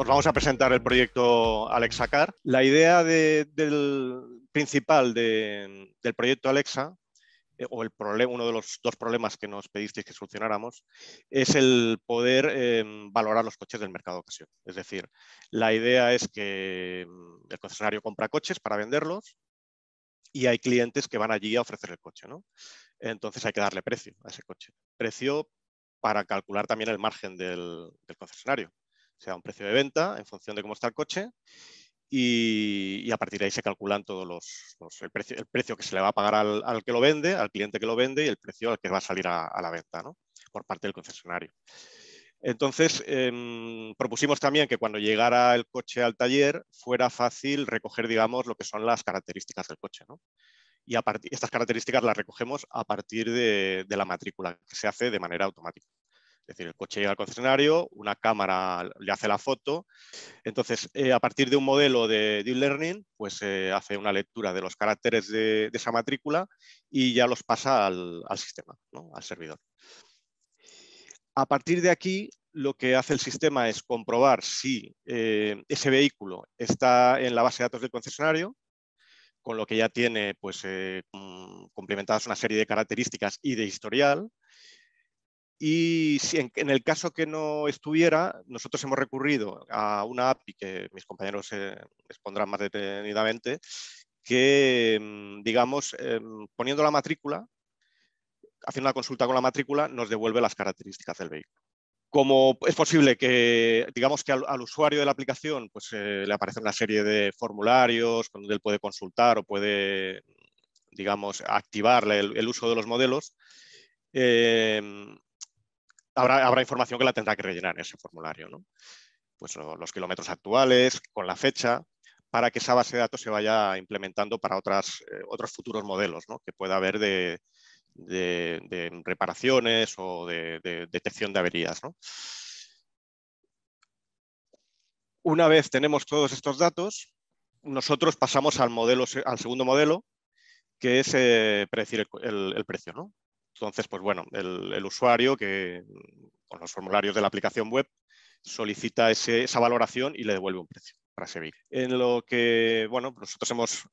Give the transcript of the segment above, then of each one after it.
os vamos a presentar el proyecto Alexa Car. La idea del, principal del proyecto Alexa, eh, o el uno de los dos problemas que nos pedisteis que solucionáramos, es el poder em, valorar los coches del mercado de ocasión. Es decir, la idea es que em, el concesionario compra coches para venderlos y hay clientes que van allí a ofrecer el coche. ¿no? Entonces hay que darle precio a ese coche. Precio para calcular también el margen del, concesionario. Sea, un precio de venta en función de cómo está el coche y, a partir de ahí se calculan todos los, el, precio, el, precio, que se le va a pagar al, que lo vende, al cliente que lo vende y el precio al que va a salir a, la venta ¿no? por parte del concesionario. Entonces, em, propusimos también que cuando llegara el coche al taller fuera fácil recoger, digamos, lo que son las características del coche. ¿no? Y a estas características las recogemos a partir de, la matrícula, que se hace de manera automática. Es decir, el coche llega al concesionario, una cámara le hace la foto. Entonces, eh, a partir de un modelo de Deep Learning, pues se hace una lectura de los caracteres de, esa matrícula y ya los pasa al, sistema, al servidor. A partir de aquí, lo que hace el sistema es comprobar si eh, ese vehículo está en la base de datos del concesionario, con lo que ya tiene pues, eh, complementadas una serie de características y de historial. Y si en, el caso que no estuviera, nosotros hemos recurrido a una API que mis compañeros eh, expondrán más detenidamente, que, mm, digamos, em, poniendo la matrícula, haciendo una consulta con la matrícula, nos devuelve las características del vehículo. Como es posible que, digamos que al, usuario de la aplicación pues, eh, le aparece una serie de formularios donde él puede consultar o puede, digamos, activar el, uso de los modelos, eh, habrá, habrá, información que la tendrá que rellenar en ese formulario. ¿no? Pues los kilómetros actuales, con la fecha, para que esa base de datos se vaya implementando para otras, eh, otros futuros modelos ¿no? que pueda haber de, reparaciones o de, detección de averías. Una vez tenemos todos estos datos, nosotros pasamos al, modelo, al segundo modelo, que es eh, predecir el, precio. Entonces, pues bueno, el, usuario que con los formularios de la aplicación web solicita esa valoración y le devuelve un precio para ese En lo que, bueno, nosotros hemos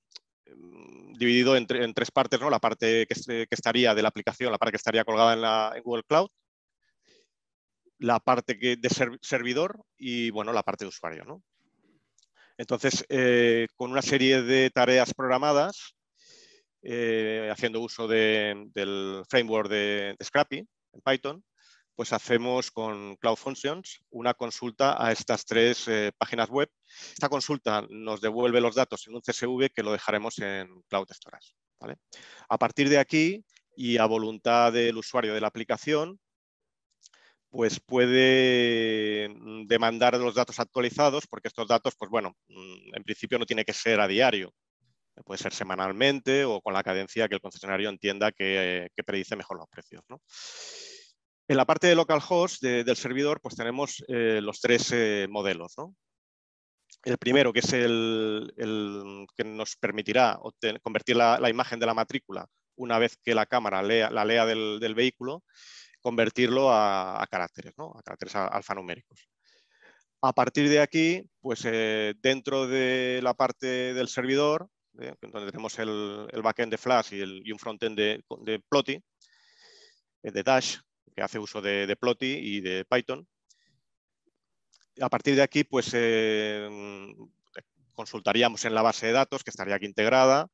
Em, dividido en, tres partes, ¿no? La parte que, estaría de la aplicación, la parte que estaría colgada en, la, Google Cloud, la parte que, de servidor y, bueno, la parte de usuario, ¿no? Entonces, eh, con una serie de tareas programadas, eh, haciendo uso del framework de, Scrappy en Python, pues hacemos con Cloud Functions una consulta a estas tres eh, páginas web. Esta consulta nos devuelve los datos en un CSV que lo dejaremos en Cloud Storage. A partir de aquí y a voluntad del usuario de la aplicación, pues puede mm, demandar los datos actualizados, porque estos datos, pues bueno, mm, en principio no tiene que ser a diario, puede ser semanalmente o con la cadencia que el concesionario entienda que, que predice mejor los precios. ¿no? En la parte de localhost del servidor, pues tenemos eh, los tres eh, modelos. El primero, que es el, que nos permitirá convertir la, imagen de la matrícula una vez que la cámara lea, la lea del, vehículo, convertirlo a, caracteres, a caracteres alfanuméricos. A partir de aquí, pues eh, dentro de la parte del servidor, donde tenemos el, backend de Flash y, un frontend de, de Plotty, de Dash, que hace uso de, de Plotty y de Python. A partir de aquí, pues eh, consultaríamos en la base de datos que estaría aquí integrada,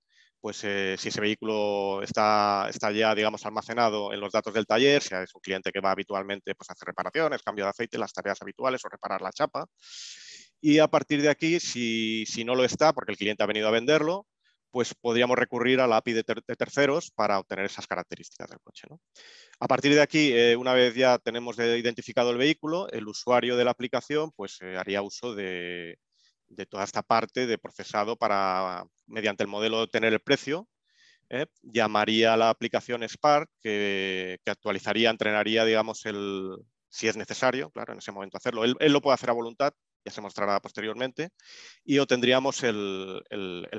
pues eh, si ese vehículo está, está, ya, digamos, almacenado en los datos del taller, si es un cliente que va habitualmente pues, a hacer reparaciones, cambio de aceite, las tareas habituales o reparar la chapa. Y a partir de aquí, si, si no lo está, porque el cliente ha venido a venderlo, pues podríamos recurrir a la API de, terceros para obtener esas características del coche. A partir de aquí, eh, una vez ya tenemos identificado el vehículo, el usuario de la aplicación pues, eh, haría uso de, toda esta parte de procesado para, mediante el modelo, obtener el precio. ¿eh? llamaría a la aplicación Spark, que, actualizaría, entrenaría, digamos, el, si es necesario, claro, en ese momento hacerlo. Él, lo puede hacer a voluntad, ya se mostrará posteriormente, y obtendríamos el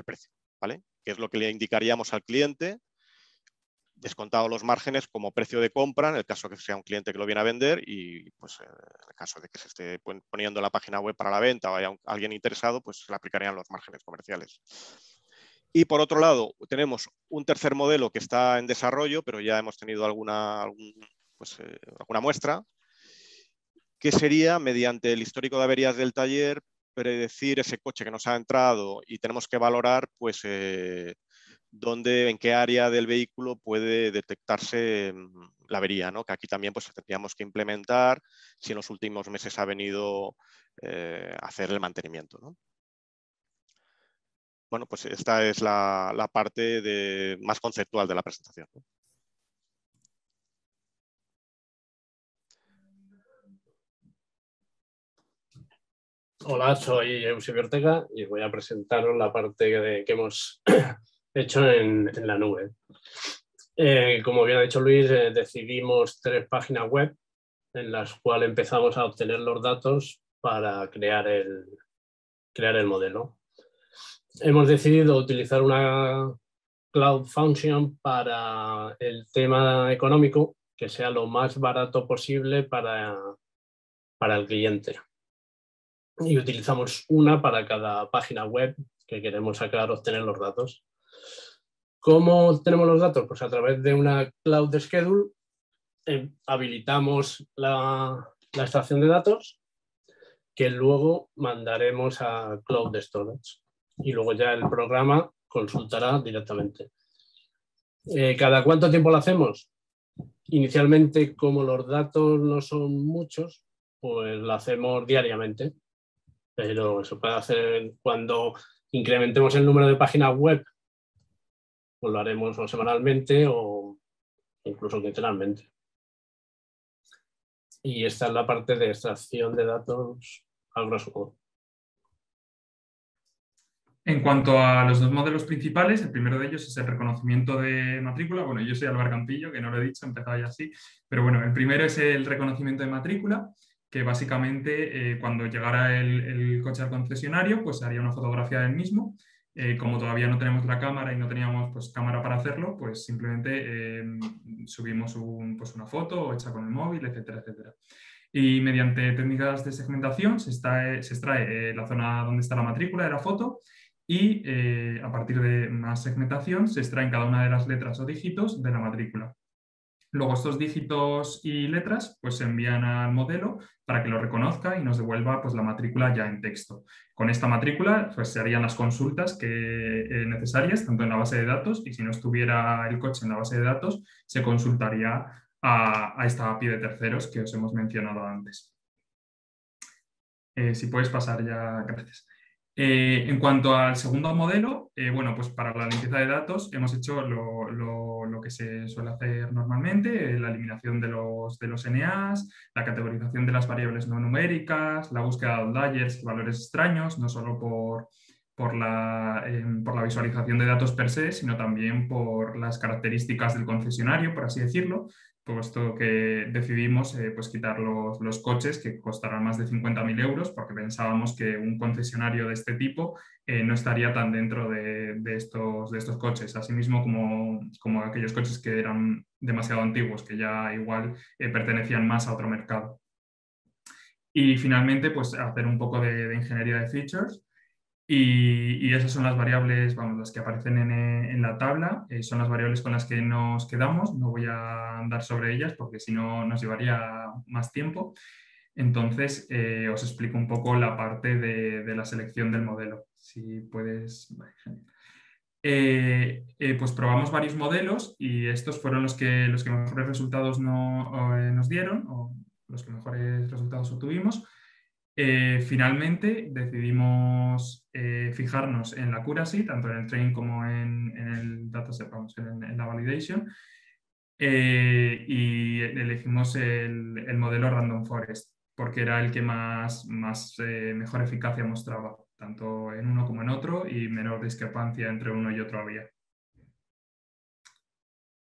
precio. Que es lo que le indicaríamos al cliente descontado los márgenes como precio de compra en el caso que sea un cliente que lo viene a vender y pues en el caso de que se esté poniendo la página web para la venta o haya alguien interesado, pues se le aplicarían los márgenes comerciales. Y por otro lado, tenemos un tercer modelo que está en desarrollo, pero ya hemos tenido alguna, pues, eh, alguna muestra, que sería mediante el histórico de averías del taller predecir ese coche que nos ha entrado y tenemos que valorar pues eh, dónde, en qué área del vehículo puede detectarse mm, la avería, ¿no? que aquí también pues, tendríamos que implementar si en los últimos meses ha venido eh, a hacer el mantenimiento. Bueno, pues esta es la, parte más conceptual de la presentación. Hola, soy Eusebio Ortega y voy a presentaros la parte que hemos hecho en, la nube. Eh, como bien ha dicho Luis, eh, decidimos tres páginas web en las cuales empezamos a obtener los datos para crear el, crear el modelo. Hemos decidido utilizar una Cloud Function para el tema económico, que sea lo más barato posible para, para el cliente y utilizamos una para cada página web que queremos sacar, obtener los datos. ¿Cómo obtenemos los datos? Pues a través de una Cloud Schedule eh, habilitamos la, la, extracción de datos que luego mandaremos a Cloud Storage y luego ya el programa consultará directamente. Eh, ¿Cada cuánto tiempo lo hacemos? Inicialmente, como los datos no son muchos, pues lo hacemos diariamente pero se puede hacer cuando incrementemos el número de páginas web, pues lo haremos o semanalmente o incluso quincenalmente. Y esta es la parte de extracción de datos al grosso En cuanto a los dos modelos principales, el primero de ellos es el reconocimiento de matrícula. Bueno, yo soy Álvaro Campillo, que no lo he dicho, empezaba ya así. Pero bueno, el primero es el reconocimiento de matrícula que básicamente eh, cuando llegara el, coche al concesionario, pues haría una fotografía del mismo. Eh, como todavía no tenemos la cámara y no teníamos pues, cámara para hacerlo, pues simplemente em, subimos pues, una foto hecha con el móvil, etcétera, etcétera. Y mediante técnicas de segmentación se, se extrae eh, la zona donde está la matrícula de la foto y a partir de más segmentación se extraen cada una de las letras o dígitos de la matrícula. Luego estos dígitos y letras pues, se envían al modelo para que lo reconozca y nos devuelva pues, la matrícula ya en texto. Con esta matrícula pues, se harían las consultas que, eh, necesarias, tanto en la base de datos y si no estuviera el coche en la base de datos, se consultaría a, esta API de terceros que os hemos mencionado antes. Eh, si puedes pasar ya, gracias. Eh, en cuanto al segundo modelo, eh, bueno, pues para la limpieza de datos hemos hecho lo, que se suele hacer normalmente, eh, la eliminación de los, de los NAs, la categorización de las variables no numéricas, la búsqueda de outliers valores extraños, no solo por, por la, em, por la, visualización de datos per se, sino también por las características del concesionario, por así decirlo, puesto que decidimos eh, pues quitar los, los, coches que costarán más de 50.000 euros porque pensábamos que un concesionario de este tipo eh, no estaría tan dentro de, de, estos, de estos coches, asimismo como, como aquellos coches que eran demasiado antiguos, que ya igual eh, pertenecían más a otro mercado. Y finalmente, pues hacer un poco de, de ingeniería de features y, esas son las variables, vamos, las que aparecen en, en la tabla, eh, son las variables con las que nos quedamos. No voy a andar sobre ellas porque si no nos llevaría más tiempo. Entonces, eh, os explico un poco la parte de, de, la selección del modelo. Si puedes. Eh, pues probamos varios modelos y estos fueron los que, los que mejores resultados no, nos dieron, o los que mejores resultados obtuvimos. Eh, finalmente decidimos eh, fijarnos en la accuracy, tanto en el train como en, el dataset, vamos, en, la validation, eh, y elegimos el, el, modelo Random Forest, porque era el que más, más mejor eficacia mostraba, tanto en uno como en otro, y menor discrepancia entre uno y otro había.